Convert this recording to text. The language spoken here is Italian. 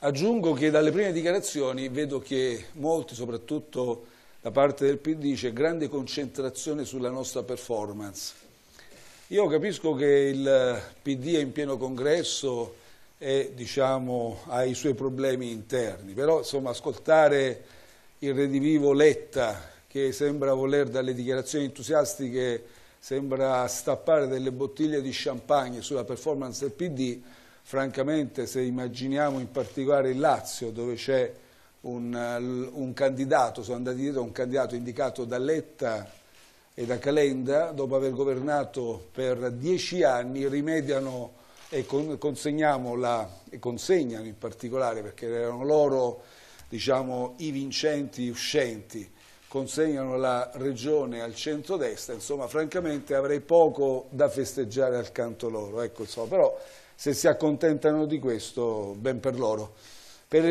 Aggiungo che dalle prime dichiarazioni vedo che molti, soprattutto da parte del PD, c'è grande concentrazione sulla nostra performance. Io capisco che il PD è in pieno congresso e diciamo, ha i suoi problemi interni, però insomma, ascoltare il redivivo Letta che sembra voler dalle dichiarazioni entusiastiche sembra stappare delle bottiglie di champagne sulla performance del PD, francamente se immaginiamo in particolare il Lazio dove c'è un, un, candidato, sono andati dietro un candidato indicato da Letta e da Calenda, dopo aver governato per dieci anni, rimediano e la, e consegnano in particolare, perché erano loro diciamo, i vincenti uscenti, consegnano la regione al centro-destra, insomma francamente avrei poco da festeggiare al canto loro, ecco, insomma, però se si accontentano di questo ben per loro. Per